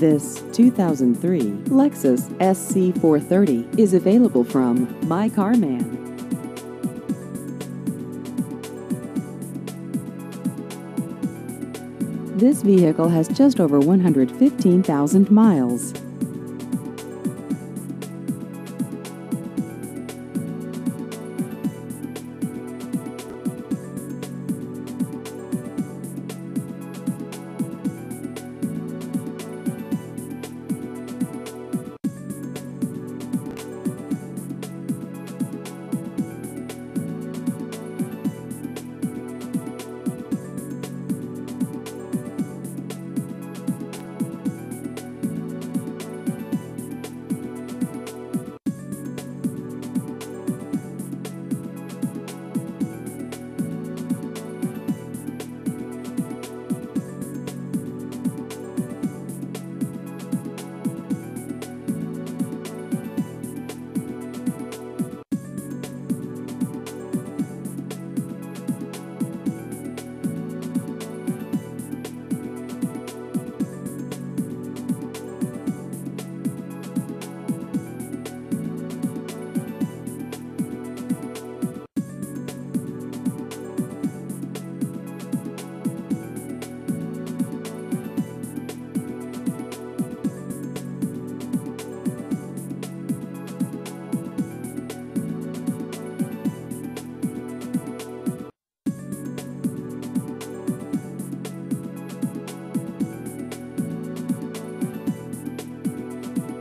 This 2003 Lexus SC430 is available from My Car Man. This vehicle has just over 115,000 miles.